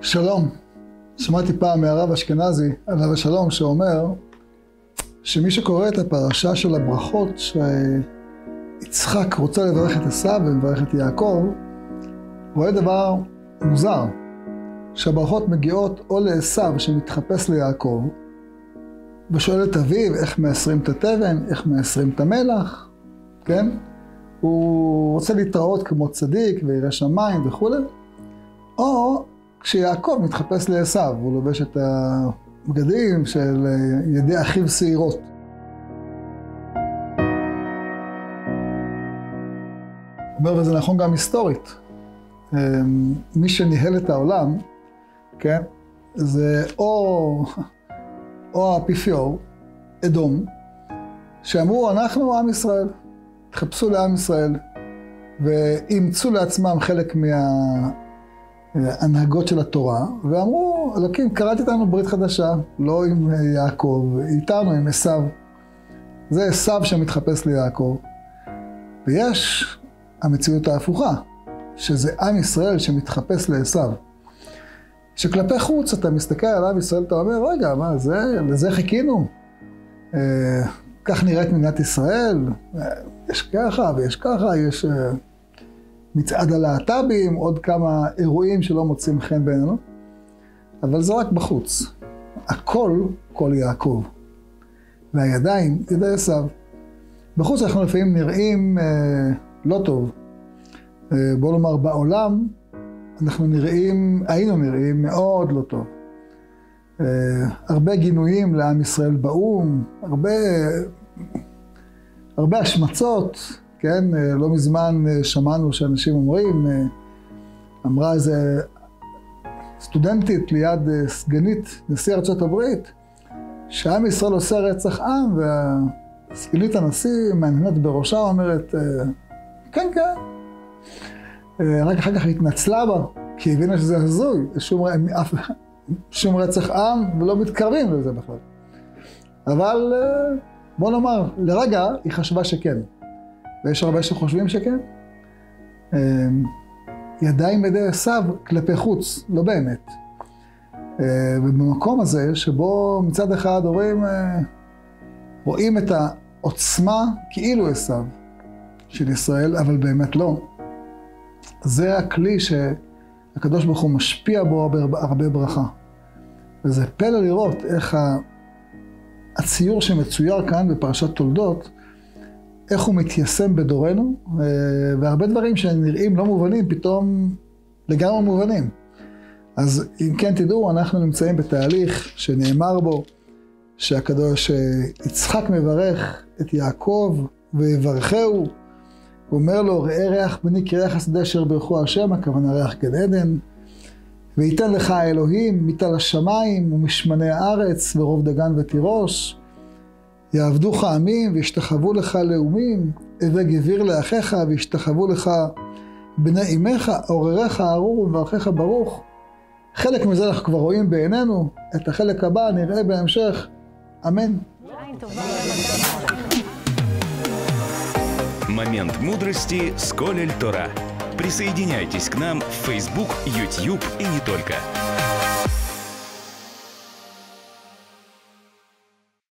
שלום. שמעתי פעם מהרב אשכנזי, עליו השלום, שאומר שמי שקורא את הפרשה של הברכות שיצחק רוצה לברך את עשיו ומברך את יעקב, רואה דבר מוזר, שהברכות מגיעות או לעשיו שמתחפש ליעקב, ושואל את אביו איך מייסרים את התבן, איך מייסרים את המלח, כן? הוא רוצה להתראות כמו צדיק וירא שמיים וכולי, או כשיעקב מתחפש לעשו, הוא לובש את הבגדים של ידי אחיו שעירות. אומר, וזה נכון גם היסטורית. אמ, מי שניהל את העולם, כן, זה או, או האפיפיור, אדום, שאמרו, אנחנו עם ישראל, התחפשו לעם ישראל, ואימצו לעצמם חלק מה... הנהגות של התורה, ואמרו, אלוקים, קראתי איתנו ברית חדשה, לא עם יעקב, איתנו, עם עשיו. זה עשיו שמתחפש ליעקב. ויש המציאות ההפוכה, שזה עם ישראל שמתחפש לעשיו. שכלפי חוץ אתה מסתכל על עם ישראל, אתה אומר, רגע, מה, זה, לזה חיכינו? אה, כך נראית מדינת ישראל? אה, יש ככה ויש ככה, יש... אה, מצעד הלהט"בים, עוד כמה אירועים שלא מוצאים חן בעינינו, אבל זה רק בחוץ. הכל, כל יעקב. והידיים, ידי עשיו. בחוץ אנחנו לפעמים נראים אה, לא טוב. אה, בוא נאמר, בעולם אנחנו נראים, היינו נראים מאוד לא טוב. אה, הרבה גינויים לעם ישראל באו"ם, הרבה, הרבה השמצות, כן? אה, לא מזמן אה, שמענו שאנשים אומרים, אה, אמרה איזה סטודנטית ליד סגנית נשיא ארצות הברית, שעם ישראל עושה רצח עם, וסגנית הנשיא מהנהנת בראשה אומרת, כן, כן. רק אחר כך התנצלה בה, כי הבינה שזה הזוי, שום, שום רצח עם, ולא מתקרבים לזה בכלל. אבל בוא נאמר, לרגע היא חשבה שכן. ויש הרבה שחושבים שכן. אמ, ידיים בידי עשיו כלפי חוץ, לא באמת. אמ, ובמקום הזה, שבו מצד אחד רואים, אה, רואים את העוצמה כאילו עשיו של ישראל, אבל באמת לא. זה הכלי שהקדוש ברוך הוא משפיע בו הרבה, הרבה ברכה. וזה פלא לראות איך הציור שמצויר כאן בפרשת תולדות, איך הוא מתיישם בדורנו, אה, והרבה דברים שנראים לא מובנים, פתאום לגמרי מובנים. אז אם כן תדעו, אנחנו נמצאים בתהליך שנאמר בו שהקדוש יצחק מברך את יעקב ויברכהו. הוא אומר לו, ראה ריח בני כריח השדה אשר ברכו השם, הכוונה ריח גן עדן. וייתן לך האלוהים מטל השמיים ומשמני הארץ ורוב דגן ותירוש. יעבדוך עמים וישתחוו לך לאומים, הווה גביר לאחיך וישתחוו לך בני אמך, עורריך ארור וברכיך ברוך. חלק מזה אנחנו כבר רואים בעינינו, את החלק הבא נראה בהמשך. אמן. Момент мудрости с Колель Тора. Присоединяйтесь к нам в Facebook, YouTube и не только.